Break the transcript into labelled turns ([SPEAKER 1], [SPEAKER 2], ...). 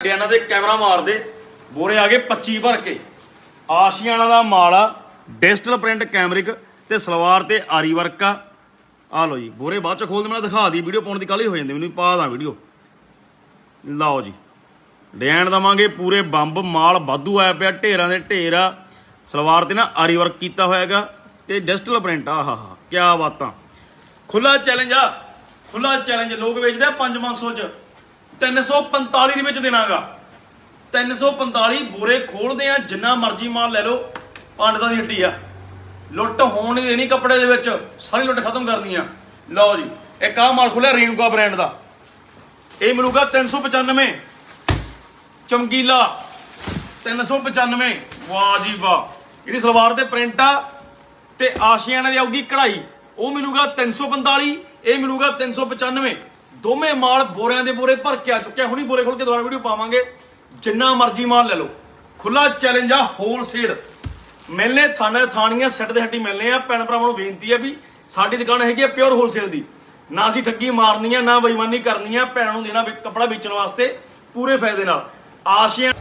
[SPEAKER 1] ਇਹਨਾਂ ਦੇ ਕੈਮਰਾ ਮਾਰਦੇ, ਬੋਰੇ ਆ ਗਏ 25 ਭਰ ਕੇ। ਆਸ਼ੀਆਨਾ ਦਾ ਮਾਲ ਆ ਡਿਜੀਟਲ ਪ੍ਰਿੰਟ ਕੈਮਰਿਕ ਤੇ ਸਲਵਾਰ ਤੇ ਆਰੀ ਵਰਕ ਆ। ਆ ਲਓ ਜੀ, ਬੋਰੇ ਬਾਅਦ ਚ ਖੋਲਦੇ, ਮੈਂ ਦਿਖਾ ਦੀ ਵੀਡੀਓ ਪਾਉਣ ਦੀ ਕਾਲੀ ਹੋ ਜਾਂਦੀ, ਮੈਨੂੰ ਪਾ ਦਾਂ ਵੀਡੀਓ। ਲਓ ਜੀ, ਡਿਜ਼ਾਈਨ ਦਵਾਂਗੇ ਪੂਰੇ ਬੰਬ, ਮਾਲ ਵਾਧੂ ਆਇਆ ਪਿਆ, ਢੇਰਾਂ ਦੇ ਢੇਰ ਆ। ਸਲਵਾਰ ਤੇ ਨਾ ਆਰੀ ਵਰਕ ਕੀਤਾ ਹੋਇਆਗਾ ਤੇ ਡਿਜੀਟਲ ਪ੍ਰਿੰਟ ਆ ਹਾ ਹਾ ਕੀ ਬਾਤਾਂ। ਖੁੱਲਾ ਚੈਲੰਜ ਆ ਖੁੱਲਾ ਚੈਲੰਜ ਲੋਕ ਵੇਚਦੇ ਆ 5-500 ਚ। 345 ਦੇ ਵਿੱਚ ਦੇਣਾਗਾ। 345 ਬੋਰੇ ਖੋਲਦੇ ਆ, ਜਿੰਨਾ ਮਰਜ਼ੀ ਮਾਲ ਲੈ ਲਓ, ਪੰਡਤਾਂ ਦੀ ਹੱਟੀ ਆ। ਲੁੱਟ ਹੋਣ ਨਹੀਂ ਦੇਣੀ ਕੱਪੜੇ ਦੇ ਵਿੱਚ, ਸਾਰੀ ਲੁੱਟ ਖਤਮ ਕਰਨੀ ਆ। ਲਓ ਜੀ, ਇੱਕ ਆਹ ਮਾਲ ਖੁੱਲਿਆ ਰੇਨੂਕਾ ਬ੍ਰਾਂਡ ਦਾ। ਇਹ ਮਿਲੂਗਾ 395 ਚਮਕੀਲਾ 395 ਵਾਹ ਜੀ ਵਾਹ। ਇਹਦੀ ਸਲਵਾਰ ਤੇ ਪ੍ਰਿੰਟ ਆ ਤੇ ਆਸ਼ੀਆਨਾ ਦੀ ਆਊਗੀ ਕਢਾਈ। ਉਹ ਮਿਲੂਗਾ 345 ਇਹ ਮਿਲੂਗਾ 395 ਦੋਵੇਂ ਮਾਲ ਬੋਰਿਆਂ ਦੇ ਬੋਰੇ ਭਰ ਕੇ ਆ ਚੁੱਕਿਆ ਹੁਣੀ ਬੋਰੇ ਖੋਲ ਕੇ ਦੁਬਾਰਾ ਵੀਡੀਓ ਪਾਵਾਂਗੇ। ਜਿੰਨਾ ਮਰਜ਼ੀ ਮਾਲ ਲੈ ਲਓ। ਖੁੱਲਾ ਚੈਲੰਜ ਆ ਹੋਲਸੇਲ ਮਿਲਨੇ ਥਾਣੇ, ਥਾਣੀਆਂ ਸੈੱਟ ਦੇ ਹੱਟੀ ਮਿਲਨੇ ਆ। ਭੈਣ ਭਰਾਵਾਂ ਨੂੰ ਬੇਨਤੀ ਆ ਵੀ ਸਾਡੀ ਦੁਕਾਨ ਹੈਗੀ ਆ ਪਿਓਰ ਹੋਲਸੇਲ ਦੀ। ਨਾ ਅਸੀਂ ਠੱਗੀ ਮਾਰਨੀ ਆ, ਨਾ ਬੇਈਮਾਨੀ ਕਰਨੀ ਆ। ਭੈਣਾਂ ਨੂੰ ਦੇਣਾ ਵੀ ਕੱਪੜਾ ਵੇਚਣ ਵਾਸਤੇ ਪੂਰੇ ਫਾਇਦੇ ਨਾਲ। ਆਸ਼ੀਆਂ